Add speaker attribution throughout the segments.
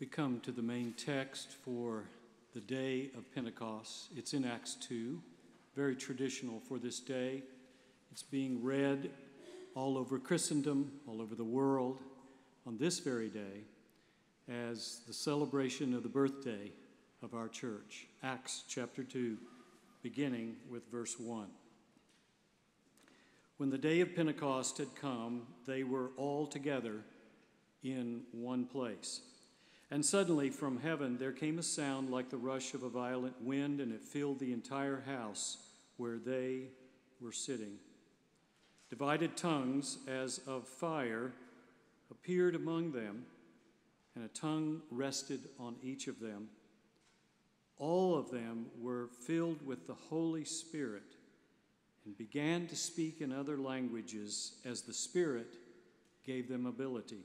Speaker 1: We come to the main text for the day of Pentecost. It's in Acts 2, very traditional for this day. It's being read all over Christendom, all over the world, on this very day as the celebration of the birthday of our church. Acts chapter 2, beginning with verse 1. When the day of Pentecost had come, they were all together in one place. And suddenly from heaven there came a sound like the rush of a violent wind, and it filled the entire house where they were sitting. Divided tongues as of fire appeared among them, and a tongue rested on each of them. All of them were filled with the Holy Spirit and began to speak in other languages as the Spirit gave them ability.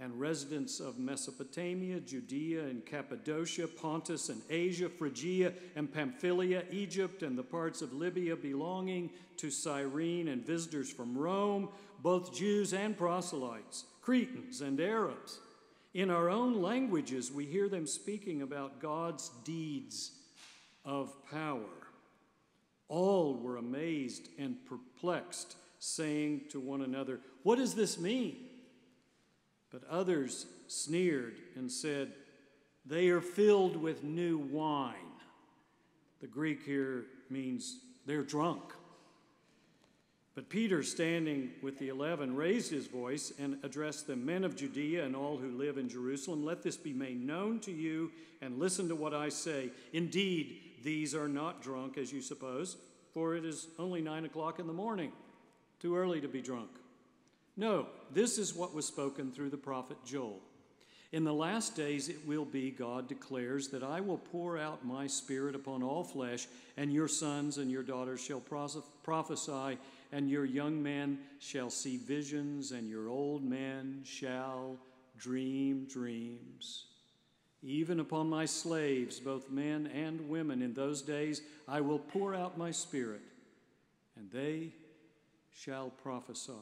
Speaker 1: and residents of Mesopotamia, Judea and Cappadocia, Pontus and Asia, Phrygia and Pamphylia, Egypt and the parts of Libya belonging to Cyrene, and visitors from Rome, both Jews and proselytes, Cretans and Arabs. In our own languages, we hear them speaking about God's deeds of power. All were amazed and perplexed, saying to one another, What does this mean? But others sneered and said, They are filled with new wine. The Greek here means they're drunk. But Peter, standing with the eleven, raised his voice and addressed the men of Judea and all who live in Jerusalem. Let this be made known to you, and listen to what I say. Indeed, these are not drunk, as you suppose, for it is only nine o'clock in the morning. Too early to be drunk. No, this is what was spoken through the prophet Joel. In the last days it will be, God declares, that I will pour out my spirit upon all flesh, and your sons and your daughters shall prophesy, and your young men shall see visions, and your old men shall dream dreams. Even upon my slaves, both men and women, in those days I will pour out my spirit, and they shall prophesy.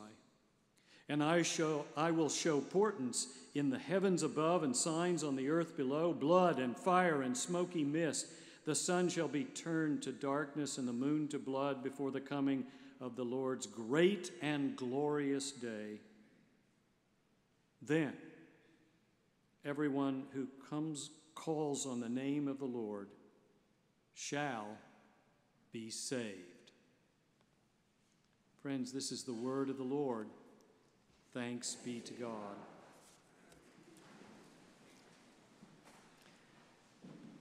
Speaker 1: And I, show, I will show portents in the heavens above and signs on the earth below blood and fire and smoky mist. The sun shall be turned to darkness and the moon to blood before the coming of the Lord's great and glorious day. Then everyone who comes calls on the name of the Lord shall be saved. Friends, this is the word of the Lord. Thanks be to God.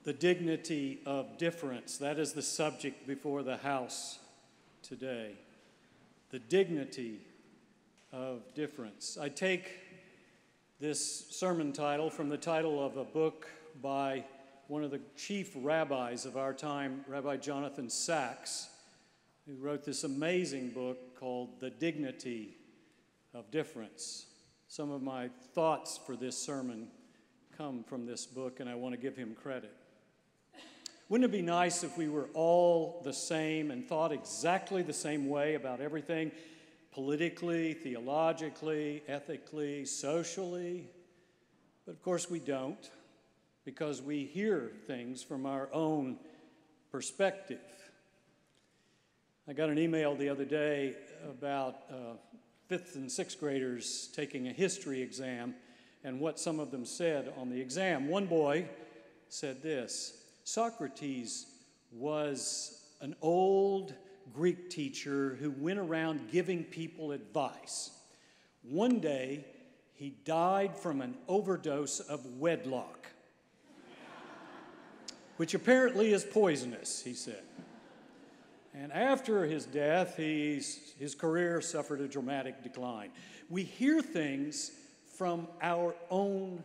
Speaker 1: The dignity of difference, that is the subject before the House today. The dignity of difference. I take this sermon title from the title of a book by one of the chief rabbis of our time, Rabbi Jonathan Sacks, who wrote this amazing book called The Dignity of difference. Some of my thoughts for this sermon come from this book, and I want to give him credit. Wouldn't it be nice if we were all the same and thought exactly the same way about everything politically, theologically, ethically, socially? But of course, we don't because we hear things from our own perspective. I got an email the other day about uh, fifth and sixth graders taking a history exam and what some of them said on the exam. One boy said this Socrates was an old Greek teacher who went around giving people advice. One day, he died from an overdose of wedlock, which apparently is poisonous, he said. And after his death, he's, his career suffered a dramatic decline. We hear things from our own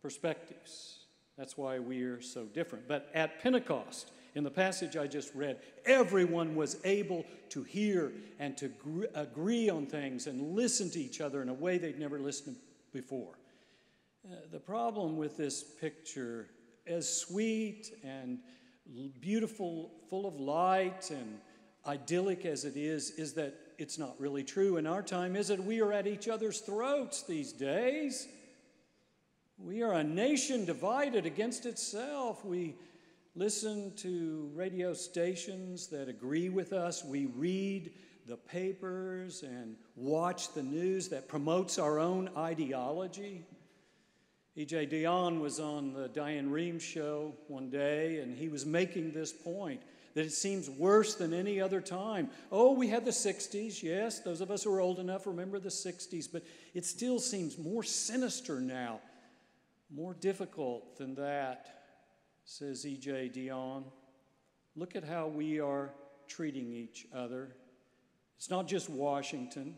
Speaker 1: perspectives. That's why we are so different. But at Pentecost, in the passage I just read, everyone was able to hear and to gr- agree on things and listen to each other in a way they'd never listened before. Uh, the problem with this picture, as sweet and beautiful, full of light and idyllic as it is, is that it's not really true in our time, is it? We are at each other's throats these days. We are a nation divided against itself. We listen to radio stations that agree with us. We read the papers and watch the news that promotes our own ideology. E.J. Dionne was on the Diane Rehm show one day, and he was making this point that it seems worse than any other time. Oh, we had the 60s, yes, those of us who are old enough remember the 60s, but it still seems more sinister now, more difficult than that, says E.J. Dionne. Look at how we are treating each other. It's not just Washington,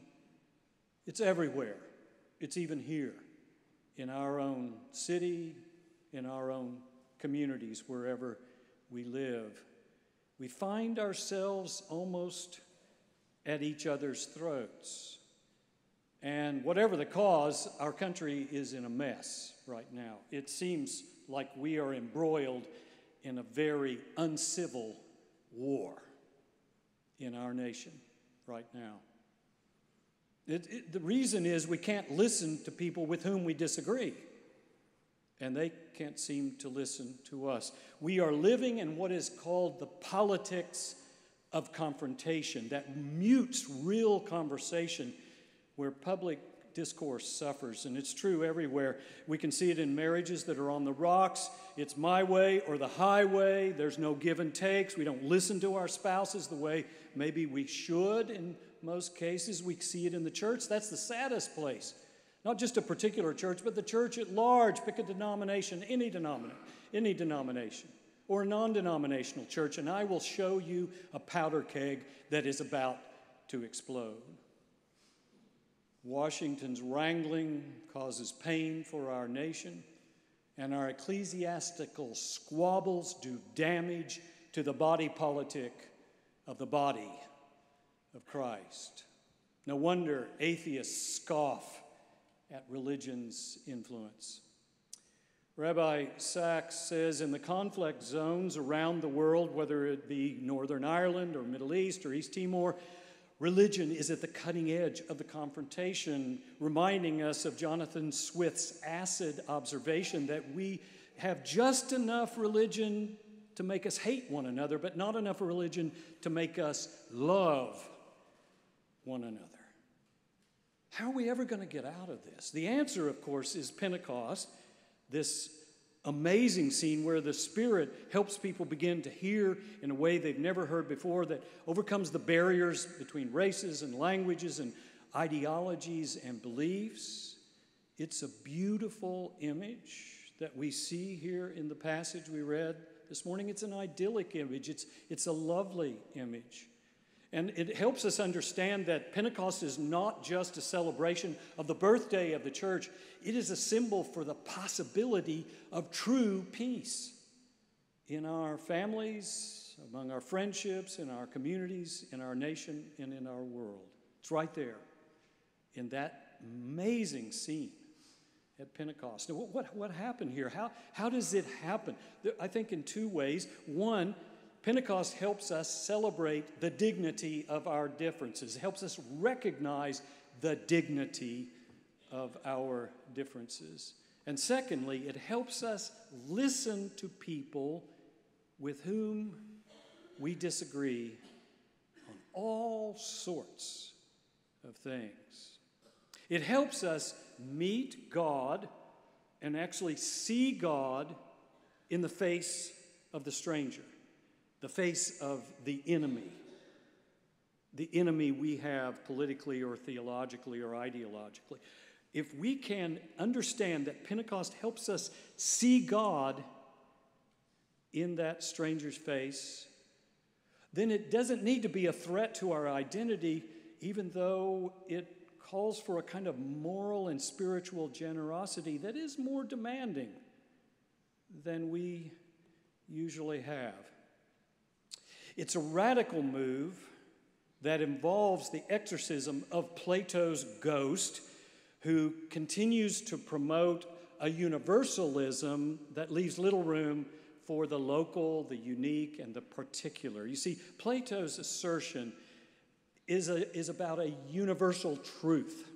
Speaker 1: it's everywhere, it's even here in our own city, in our own communities, wherever we live we find ourselves almost at each other's throats. And whatever the cause, our country is in a mess right now. It seems like we are embroiled in a very uncivil war in our nation right now. It, it, the reason is we can't listen to people with whom we disagree and they can't seem to listen to us. We are living in what is called the politics of confrontation that mutes real conversation where public discourse suffers. And it's true everywhere. We can see it in marriages that are on the rocks. It's my way or the highway. There's no give and takes. We don't listen to our spouses the way maybe we should in most cases. We see it in the church. That's the saddest place not just a particular church, but the church at large. Pick a denomination, any denomination, any denomination, or a non denominational church, and I will show you a powder keg that is about to explode. Washington's wrangling causes pain for our nation, and our ecclesiastical squabbles do damage to the body politic of the body of Christ. No wonder atheists scoff at religion's influence. Rabbi Sacks says in the conflict zones around the world, whether it be Northern Ireland or Middle East or East Timor, religion is at the cutting edge of the confrontation, reminding us of Jonathan Swift's acid observation that we have just enough religion to make us hate one another, but not enough religion to make us love one another. How are we ever going to get out of this? The answer, of course, is Pentecost, this amazing scene where the Spirit helps people begin to hear in a way they've never heard before, that overcomes the barriers between races and languages and ideologies and beliefs. It's a beautiful image that we see here in the passage we read this morning. It's an idyllic image, it's, it's a lovely image. And it helps us understand that Pentecost is not just a celebration of the birthday of the church, it is a symbol for the possibility of true peace in our families, among our friendships, in our communities, in our nation, and in our world. It's right there in that amazing scene at Pentecost. Now, what, what, happened here? How, how does it happen? I think in two ways. One, Pentecost helps us celebrate the dignity of our differences, it helps us recognize the dignity of our differences. And secondly, it helps us listen to people with whom we disagree on all sorts of things. It helps us meet God and actually see God in the face of the stranger the face of the enemy, the enemy we have politically or theologically or ideologically. If we can understand that Pentecost helps us see God in that stranger's face, then it doesn't need to be a threat to our identity, even though it calls for a kind of moral and spiritual generosity that is more demanding than we usually have. It's a radical move that involves the exorcism of Plato's ghost, who continues to promote a universalism that leaves little room for the local, the unique, and the particular. You see, Plato's assertion is, a, is about a universal truth.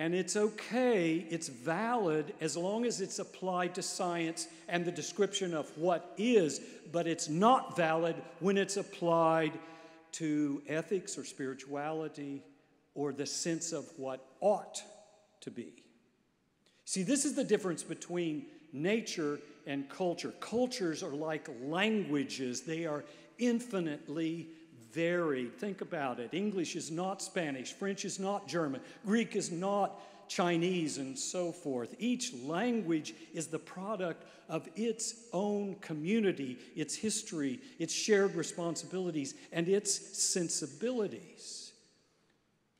Speaker 1: And it's okay, it's valid as long as it's applied to science and the description of what is, but it's not valid when it's applied to ethics or spirituality or the sense of what ought to be. See, this is the difference between nature and culture. Cultures are like languages, they are infinitely varied. Think about it. English is not Spanish, French is not German, Greek is not Chinese, and so forth. Each language is the product of its own community, its history, its shared responsibilities, and its sensibilities.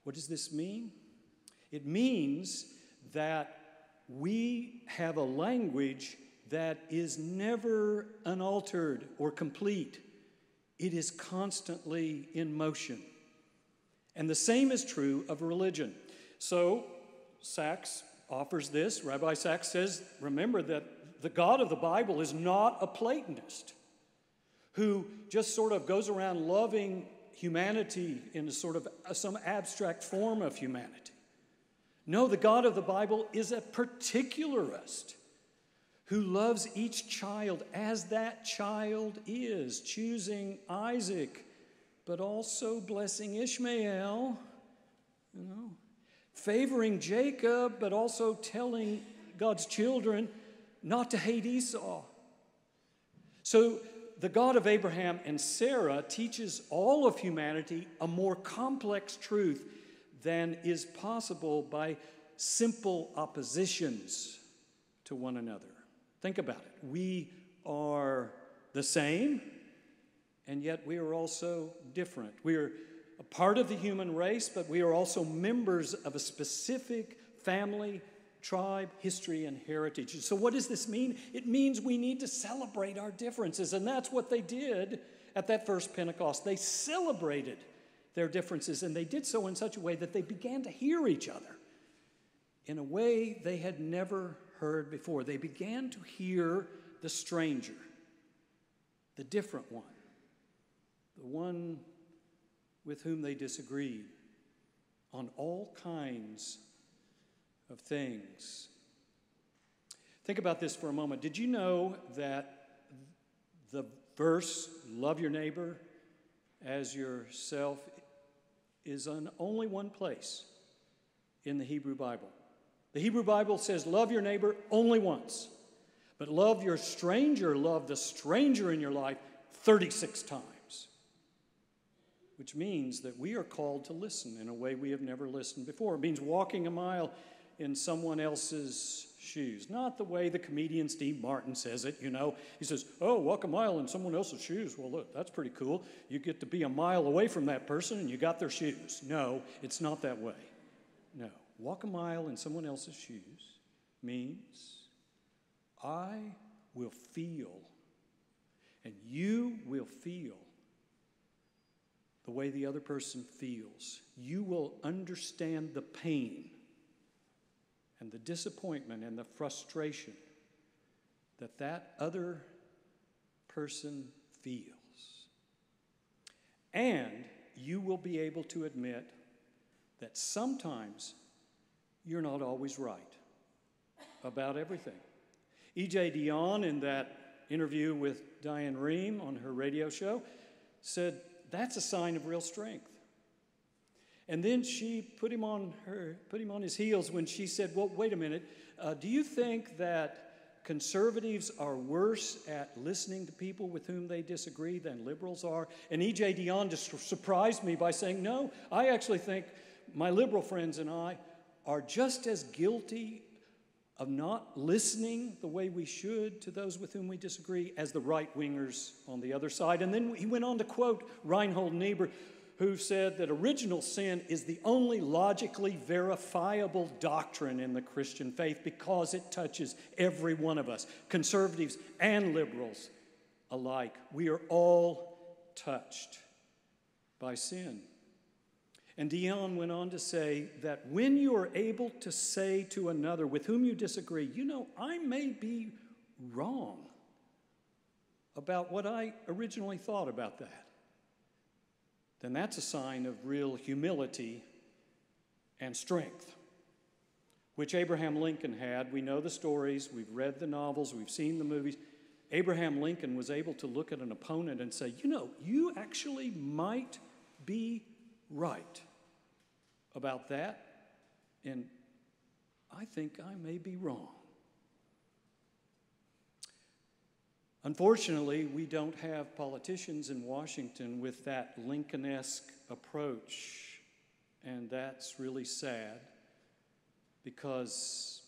Speaker 1: What does this mean? It means that we have a language that is never unaltered or complete. It is constantly in motion. And the same is true of religion. So, Sacks offers this. Rabbi Sacks says, remember that the God of the Bible is not a Platonist who just sort of goes around loving humanity in a sort of uh, some abstract form of humanity. No, the God of the Bible is a particularist who loves each child as that child is, choosing Isaac, but also blessing Ishmael, you know, favoring Jacob, but also telling God's children not to hate Esau. So the God of Abraham and Sarah teaches all of humanity a more complex truth than is possible by simple oppositions to one another. Think about it. We are the same, and yet we are also different. We are a part of the human race, but we are also members of a specific family, tribe, history, and heritage. So, what does this mean? It means we need to celebrate our differences, and that's what they did at that first Pentecost. They celebrated their differences, and they did so in such a way that they began to hear each other in a way they had never heard before. They began to hear the stranger, the different one, the one with whom they disagreed on all kinds of things. Think about this for a moment. Did you know that the verse, love your neighbor as yourself, is in only one place in the Hebrew Bible? The Hebrew Bible says, love your neighbor only once, but love your stranger, love the stranger in your life 36 times which means that we are called to listen in a way we have never listened before. It means walking a mile in someone else's shoes. Not the way the comedian Steve Martin says it, you know. He says, Oh, walk a mile in someone else's shoes. Well, look, that's pretty cool. You get to be a mile away from that person and you got their shoes. No, it's not that way. No. Walk a mile in someone else's shoes means I will feel, and you will feel the way the other person feels. You will understand the pain and the disappointment and the frustration that that other person feels. And you will be able to admit that sometimes you're not always right about everything. E.J. Dionne, in that interview with Diane Rehm on her radio show, said that's a sign of real strength. And then she put him on her, put him on his heels when she said, "Well, wait a minute. Uh, do you think that conservatives are worse at listening to people with whom they disagree than liberals are?" And E.J. Dionne just surprised me by saying, "No, I actually think my liberal friends and I are just as guilty of not listening the way we should to those with whom we disagree as the right wingers on the other side. And then he went on to quote Reinhold Niebuhr, who said that original sin is the only logically verifiable doctrine in the Christian faith because it touches every one of us, conservatives and liberals alike. We are all touched by sin. And Dionne went on to say that when you are able to say to another with whom you disagree, you know, I may be wrong about what I originally thought about that, then that's a sign of real humility and strength, which Abraham Lincoln had. We know the stories, we've read the novels, we've seen the movies. Abraham Lincoln was able to look at an opponent and say, You know, you actually might be right about that, and I think I may be wrong. Unfortunately, we don't have politicians in Washington with that Lincoln esque approach, and that's really sad because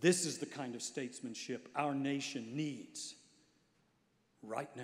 Speaker 1: this is the kind of statesmanship our nation needs right now.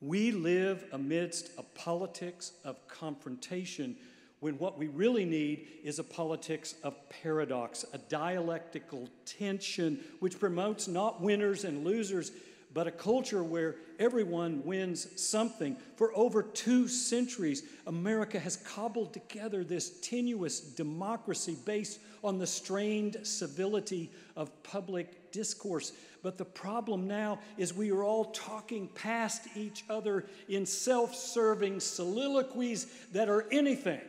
Speaker 1: We live amidst a politics of confrontation when what we really need is a politics of paradox, a dialectical tension which promotes not winners and losers, but a culture where everyone wins something. For over two centuries, America has cobbled together this tenuous democracy based on the strained civility of public discourse. But the problem now is we are all talking past each other in self serving soliloquies that are anything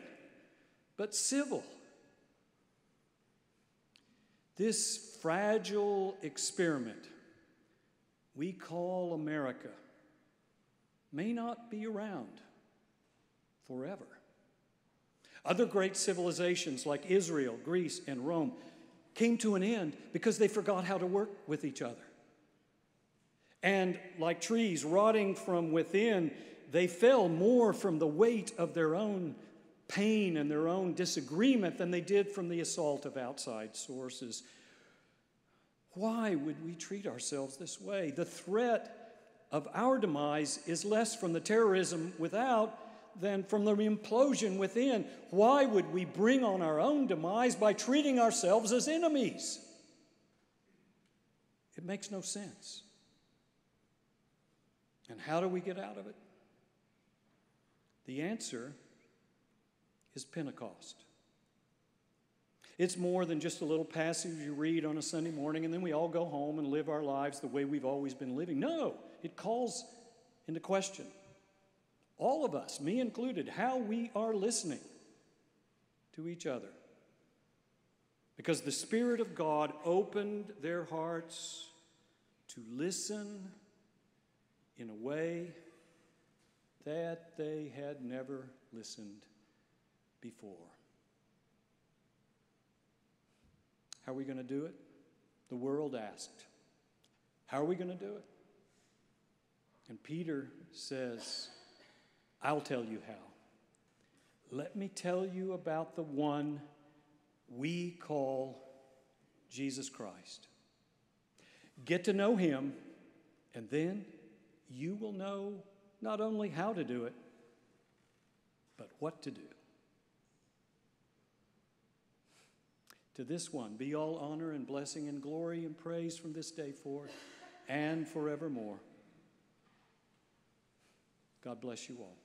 Speaker 1: but civil. This fragile experiment we call America may not be around forever. Other great civilizations like Israel, Greece, and Rome came to an end because they forgot how to work with each other. And like trees rotting from within, they fell more from the weight of their own pain and their own disagreement than they did from the assault of outside sources. Why would we treat ourselves this way? The threat of our demise is less from the terrorism without than from the implosion within. Why would we bring on our own demise by treating ourselves as enemies? It makes no sense. And how do we get out of it? The answer is Pentecost. It's more than just a little passage you read on a Sunday morning and then we all go home and live our lives the way we've always been living. No, it calls into question, all of us, me included, how we are listening to each other. Because the Spirit of God opened their hearts to listen in a way that they had never listened before. How are we going to do it? The world asked. How are we going to do it? And Peter says, I'll tell you how. Let me tell you about the one we call Jesus Christ. Get to know him, and then you will know not only how to do it, but what to do. To this one be all honor and blessing and glory and praise from this day forth and forevermore. God bless you all.